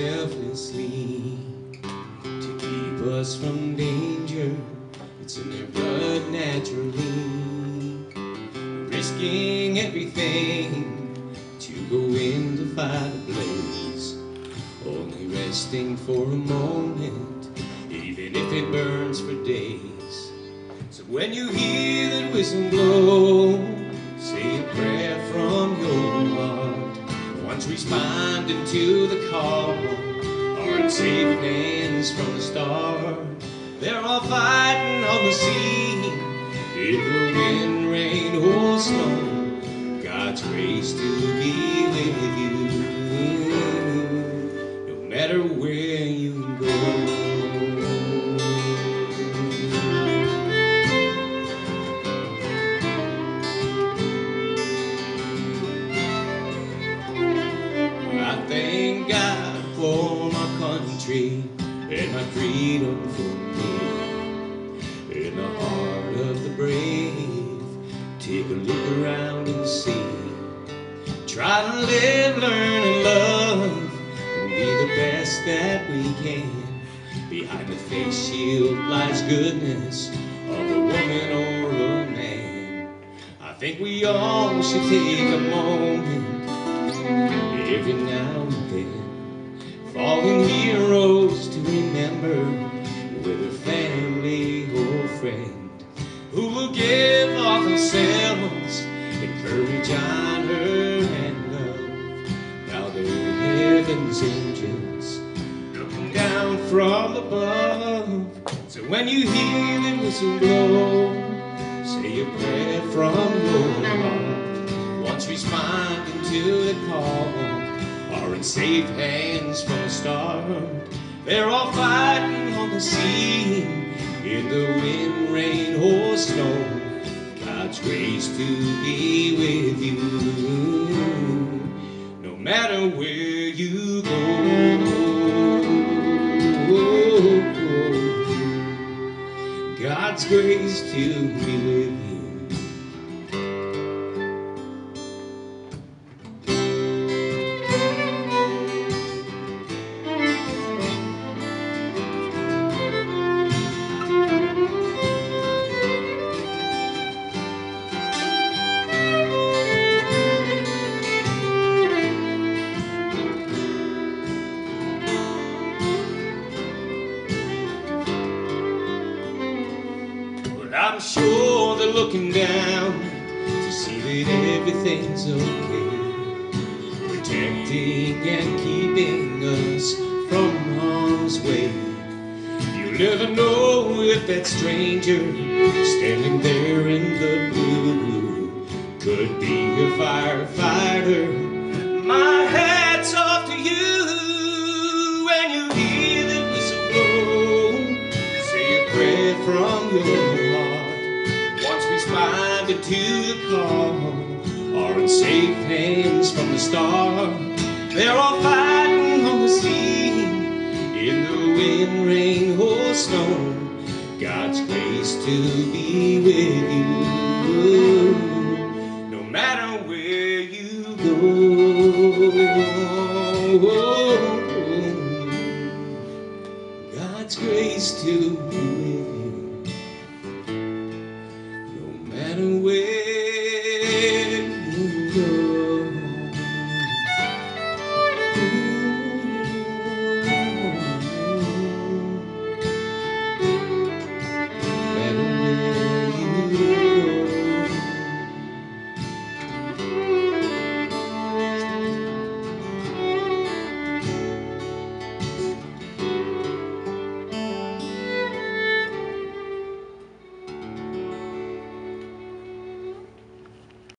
selflessly to keep us from danger. It's in their blood naturally, risking everything to go in to fight a blaze, only resting for a moment, even if it burns for days. So when you hear that whistle blow, responding to the call, are in safe hands from the start. They're all fighting on the sea, in the wind, rain, or snow. God's grace to be with you, no matter where you go. My freedom for me. In the heart of the brave, take a look around and see. Try to live, learn, and love, and be the best that we can. Behind the face shield lies goodness of a woman or a man. I think we all should take a moment every now and then. Of themselves in courage, honor, and love. Now the heavens angels looking down from above. So when you hear the whistle blow, say a prayer from your heart. Once responding to the call, are in safe hands from the start. They're all fighting on the sea, in the wind, rain, or snow. God's grace to be with you, no matter where you go. Oh, oh, oh. God's grace to be I'm sure they're looking down to see that everything's okay. Protecting and keeping us from harm's way. You never know if that stranger standing there in the blue could be a firefighter. My hat's to the call, are in safe hands from the start. They're all fighting on the sea, in the wind, rain, or snow. God's grace to be with you, no matter where you go. God's grace to be.